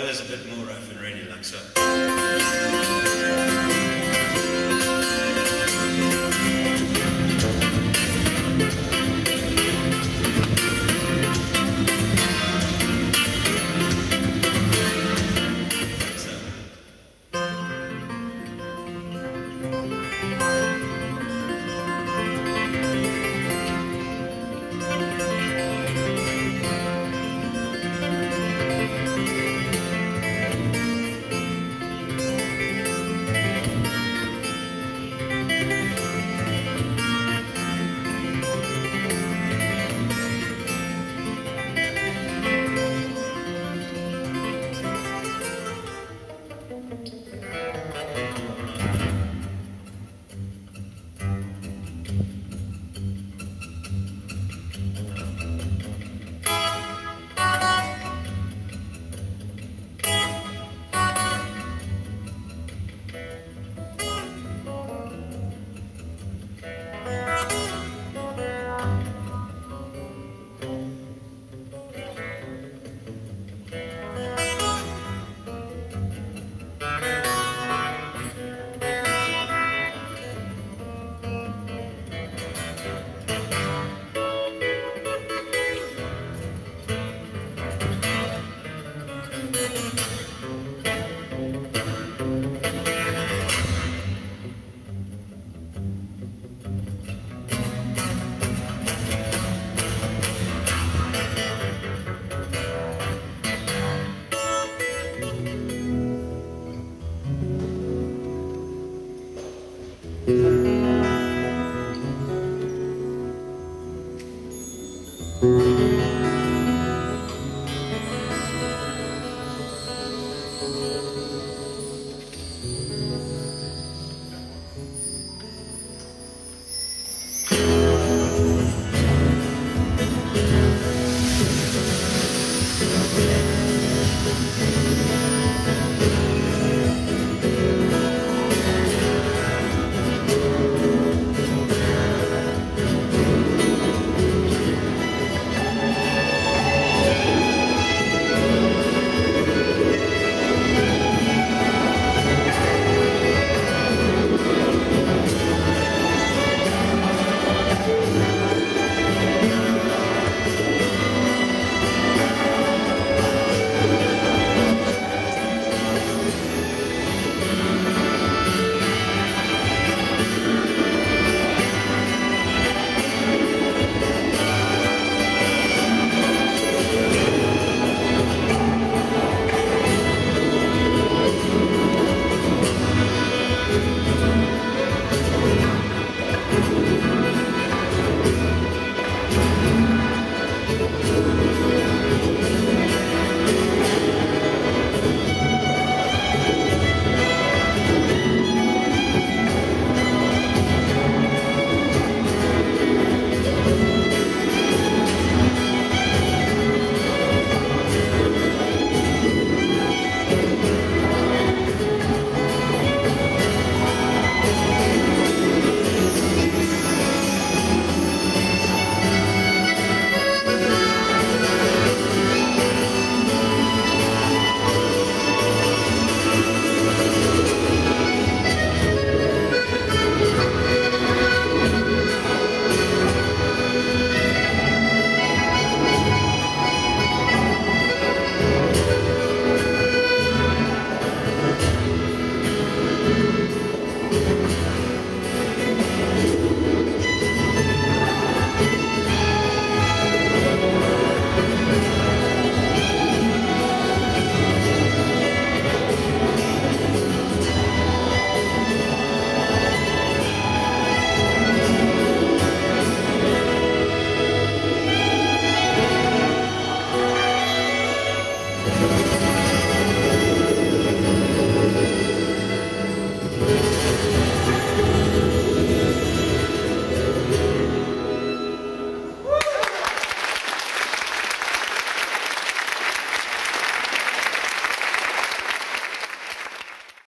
weather's there's a bit more rough and rainy like so.